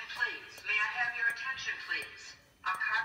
attention, please? May I have your attention, please? A car